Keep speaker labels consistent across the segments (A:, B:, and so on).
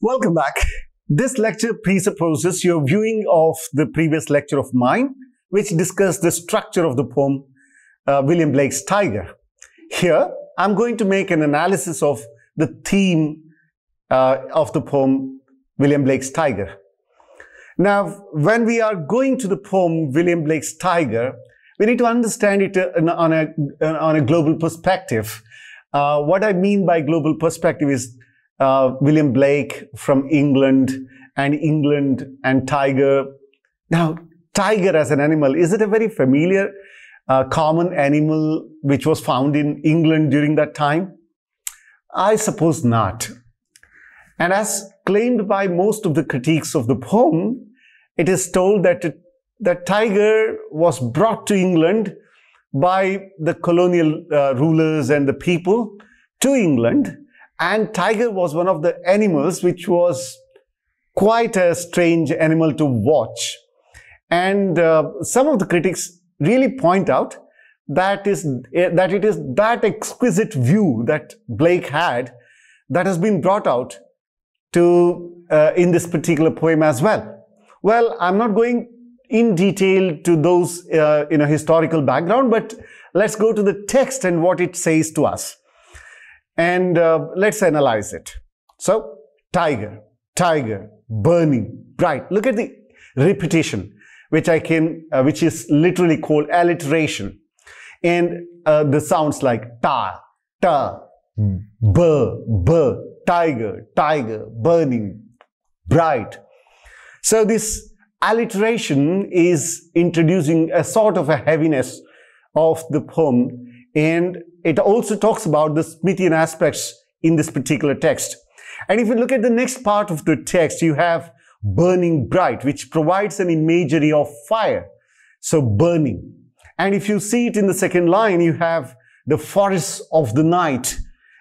A: Welcome back. This lecture presupposes your viewing of the previous lecture of mine, which discussed the structure of the poem uh, William Blake's Tyger. Here, I'm going to make an analysis of the theme uh, of the poem William Blake's Tyger. Now, when we are going to the poem William Blake's Tyger, we need to understand it uh, on a, on a global perspective. Uh, what I mean by global perspective is uh, William Blake from England and England and tiger. Now, tiger as an animal, is it a very familiar, uh, common animal which was found in England during that time? I suppose not. And as claimed by most of the critiques of the poem, it is told that the tiger was brought to England by the colonial uh, rulers and the people to England. And tiger was one of the animals which was quite a strange animal to watch. And uh, some of the critics really point out that is eh, that it is that exquisite view that Blake had that has been brought out to uh, in this particular poem as well. Well, I'm not going in detail to those uh, in a historical background, but let's go to the text and what it says to us. And uh, let's analyze it. So, tiger, tiger, burning, bright. Look at the repetition, which I can, uh, which is literally called alliteration. And uh, the sounds like ta, ta, b, b, tiger, tiger, burning, bright. So this alliteration is introducing a sort of a heaviness of the poem and it also talks about the Smithian aspects in this particular text. And if you look at the next part of the text, you have burning bright, which provides an imagery of fire. So burning. And if you see it in the second line, you have the forests of the night,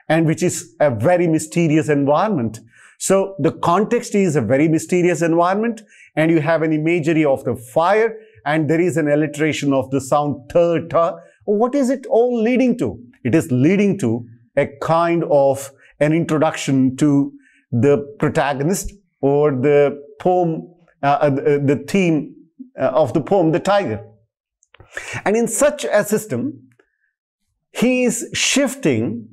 A: and which is a very mysterious environment. So the context is a very mysterious environment and you have an imagery of the fire and there is an alliteration of the sound ta. What is it all leading to? It is leading to a kind of an introduction to the protagonist or the poem, uh, uh, the theme uh, of the poem, the tiger. And in such a system, he is shifting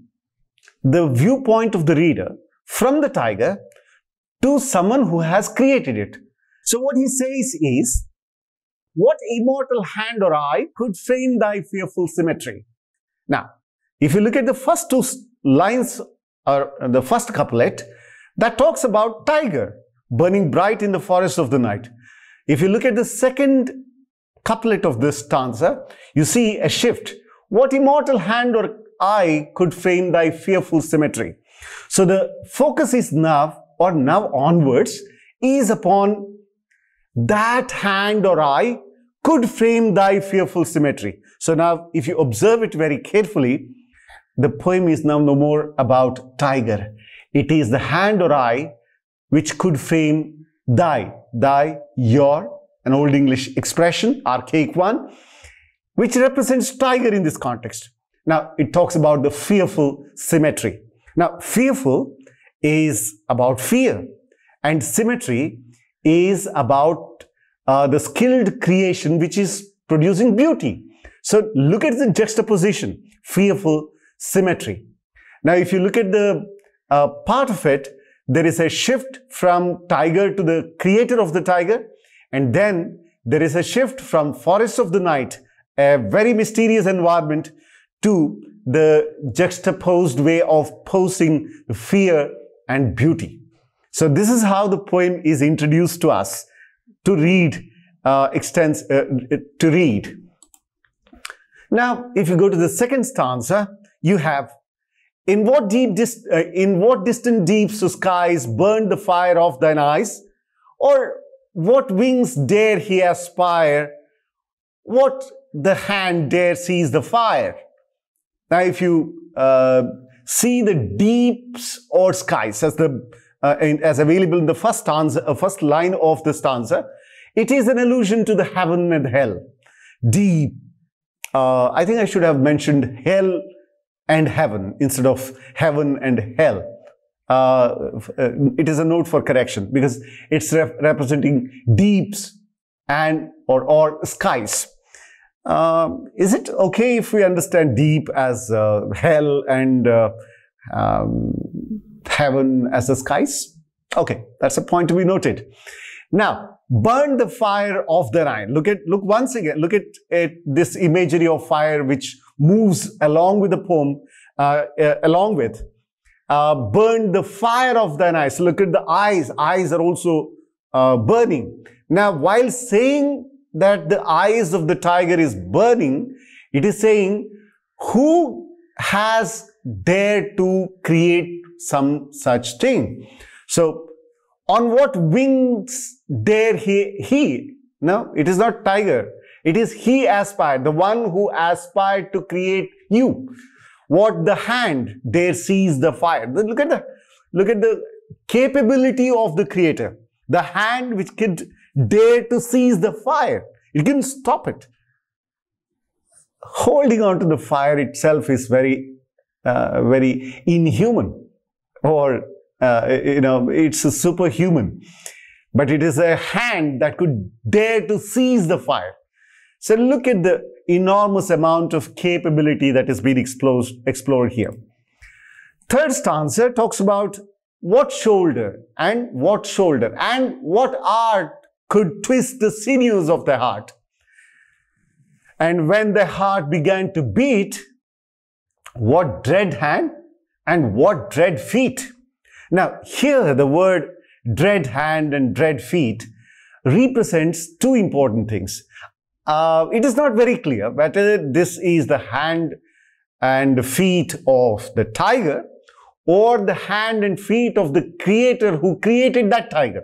A: the viewpoint of the reader from the tiger to someone who has created it. So what he says is, what immortal hand or eye could frame thy fearful symmetry? Now, if you look at the first two lines or the first couplet, that talks about tiger burning bright in the forest of the night. If you look at the second couplet of this stanza, you see a shift. What immortal hand or eye could frame thy fearful symmetry? So the focus is now, or now onwards, is upon that hand or eye could frame thy fearful symmetry. So now, if you observe it very carefully, the poem is now no more about tiger. It is the hand or eye which could frame thy, thy, your, an old English expression, archaic one, which represents tiger in this context. Now, it talks about the fearful symmetry. Now, fearful is about fear and symmetry is about uh, the skilled creation which is producing beauty. So look at the juxtaposition, fearful symmetry. Now, if you look at the uh, part of it, there is a shift from tiger to the creator of the tiger, and then there is a shift from forest of the night, a very mysterious environment, to the juxtaposed way of posing fear and beauty. So this is how the poem is introduced to us to read, uh, extends, uh, to read. Now, if you go to the second stanza, you have in what deep uh, in what distant deeps of skies burned the fire of thine eyes? Or what wings dare he aspire? What the hand dare seize the fire? Now if you uh, see the deeps or skies as the uh, as available in the first stanza uh, first line of the stanza it is an allusion to the heaven and hell deep uh, i think i should have mentioned hell and heaven instead of heaven and hell. Uh, uh, it is a note for correction because it's rep representing deeps and or, or skies. Um, is it okay if we understand deep as uh, hell and uh, um, heaven as the skies? Okay, that's a point to be noted. Now, burn the fire of thine eyes. Look at, look once again, look at, at this imagery of fire which moves along with the poem, uh, uh, along with, uh, burn the fire of thine eyes. Look at the eyes. Eyes are also uh, burning. Now, while saying that the eyes of the tiger is burning, it is saying, who has dared to create some such thing? So, on what wings dare he, he? No, it is not tiger. It is he aspired, the one who aspired to create you. What the hand dare seize the fire. Look at the, look at the capability of the creator. The hand which could dare to seize the fire. It can stop it. Holding on to the fire itself is very, uh, very inhuman or, uh, you know, it's a superhuman. But it is a hand that could dare to seize the fire. So look at the enormous amount of capability that is being explored, explored here. Third stanza talks about what shoulder and what shoulder and what art could twist the sinews of the heart. And when the heart began to beat, what dread hand and what dread feet. Now, here the word dread hand and dread feet represents two important things. Uh, it is not very clear whether this is the hand and feet of the tiger or the hand and feet of the creator who created that tiger.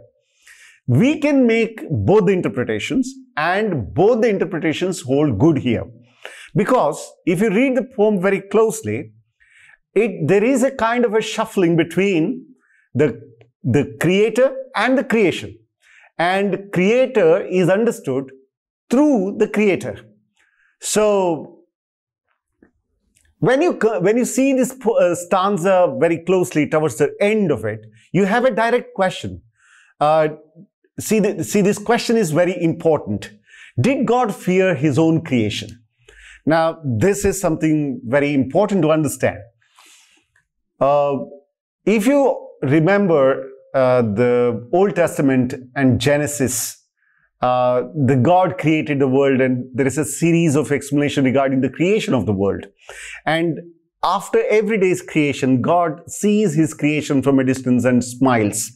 A: We can make both interpretations and both the interpretations hold good here. Because if you read the poem very closely, it, there is a kind of a shuffling between the, the creator and the creation. And creator is understood through the creator. So when you when you see this uh, stanza very closely towards the end of it, you have a direct question. Uh, see, the, see, this question is very important. Did God fear His own creation? Now, this is something very important to understand. Uh, if you remember uh, the Old Testament and Genesis uh, the God created the world and there is a series of explanation regarding the creation of the world. And after every day's creation, God sees his creation from a distance and smiles.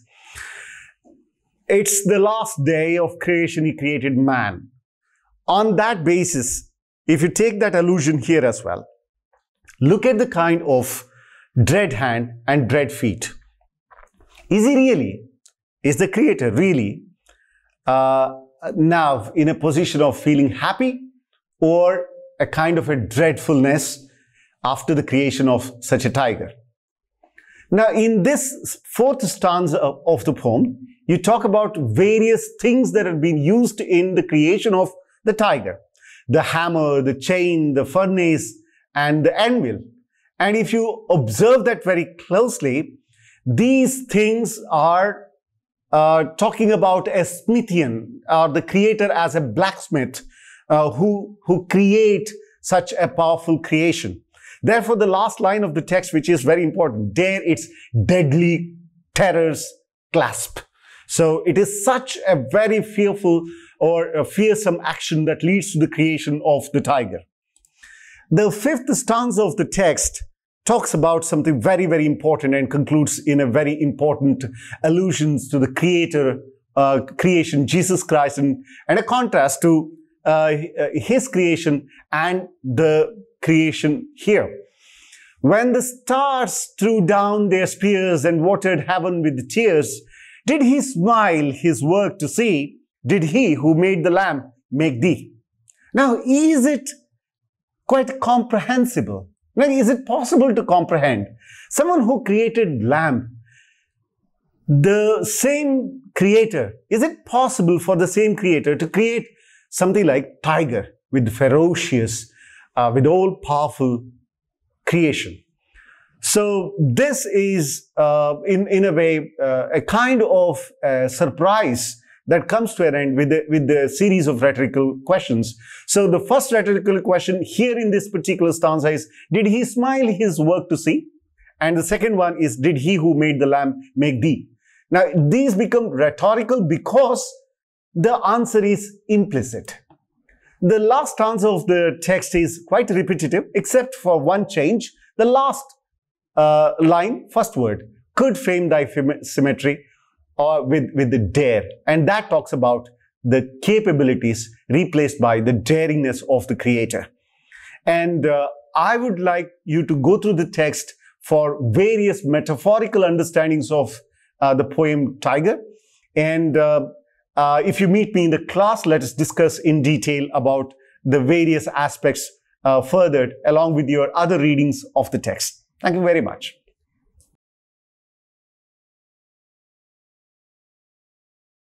A: It's the last day of creation he created man. On that basis, if you take that allusion here as well, look at the kind of dread hand and dread feet. Is he really, is the creator really uh, now in a position of feeling happy or a kind of a dreadfulness after the creation of such a tiger. Now, in this fourth stanza of the poem, you talk about various things that have been used in the creation of the tiger. The hammer, the chain, the furnace, and the anvil. And if you observe that very closely, these things are uh, talking about a Smithian or the creator as a blacksmith uh, who, who create such a powerful creation. Therefore, the last line of the text, which is very important, there it's deadly terrors clasp. So it is such a very fearful or a fearsome action that leads to the creation of the tiger. The fifth stanza of the text talks about something very, very important and concludes in a very important allusions to the creator, uh, creation, Jesus Christ, and, and a contrast to uh, his creation and the creation here. When the stars threw down their spears and watered heaven with tears, did he smile his work to see? Did he who made the lamp make thee? Now, is it quite comprehensible now, is it possible to comprehend? Someone who created lamp, the same creator, is it possible for the same creator to create something like tiger with ferocious, uh, with all powerful creation? So this is, uh, in, in a way, uh, a kind of uh, surprise that comes to an end with the, with the series of rhetorical questions. So the first rhetorical question here in this particular stanza is, did he smile his work to see? And the second one is, did he who made the lamb make thee? Now, these become rhetorical because the answer is implicit. The last stanza of the text is quite repetitive, except for one change. The last uh, line, first word, could frame thy symmetry or with, with the dare. And that talks about the capabilities replaced by the daringness of the creator. And uh, I would like you to go through the text for various metaphorical understandings of uh, the poem Tyger. And uh, uh, if you meet me in the class, let us discuss in detail about the various aspects uh, furthered along with your other readings of the text. Thank you very much.